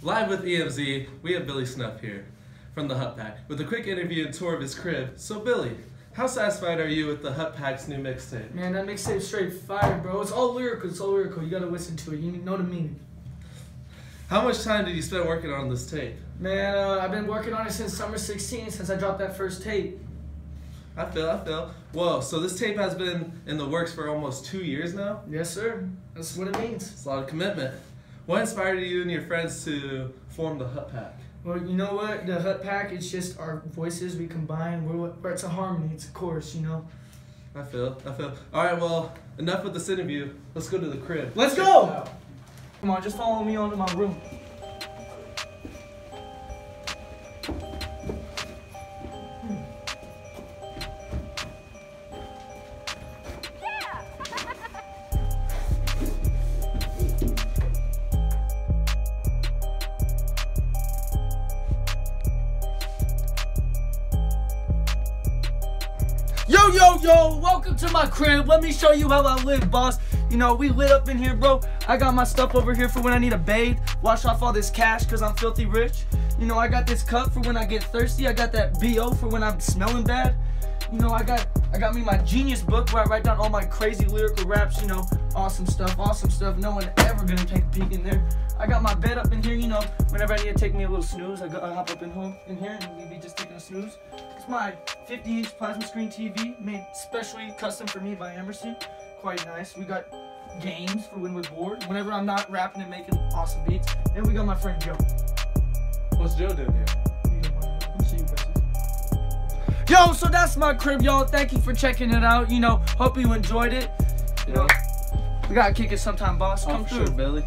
Live with EMZ, we have Billy Snuff here from the Hut Pack with a quick interview and tour of his crib. So, Billy, how satisfied are you with the Hut Pack's new mixtape? Man, that mixtape straight fire, bro. It's all lyrical. It's all lyrical. You gotta listen to it. You know the meaning. How much time did you spend working on this tape? Man, uh, I've been working on it since summer 16, since I dropped that first tape. I feel, I feel. Whoa, so this tape has been in the works for almost two years now? Yes, sir. That's what it means. It's a lot of commitment. What inspired you and your friends to form the Hut Pack? Well, you know what? The Hut Pack, it's just our voices we combine. We're, we're, it's a harmony. It's a chorus, you know? I feel, I feel. All right, well, enough with this interview. Let's go to the crib. Let's Check go! Come on, just follow me onto my room. Yo, yo, yo, welcome to my crib. Let me show you how I live, boss. You know, we lit up in here, bro. I got my stuff over here for when I need a bathe. Wash off all this cash because I'm filthy rich. You know, I got this cup for when I get thirsty. I got that BO for when I'm smelling bad. You know, I got I got me my genius book where I write down all my crazy lyrical raps, you know, awesome stuff, awesome stuff. No one ever gonna take a peek in there. I got my bed up in here, you know, whenever I need to take me a little snooze, I, go, I hop up in home in here and we be just taking a snooze. It's my 50 inch plasma screen TV made specially custom for me by Emerson. Quite nice. We got games for when we're bored, whenever I'm not rapping and making awesome beats. And we got my friend Joe. What's Joe doing here? Yo, so that's my crib, y'all. Thank you for checking it out. You know, hope you enjoyed it. You know, we gotta kick it sometime, boss. Come Oh, through. sure, Billy.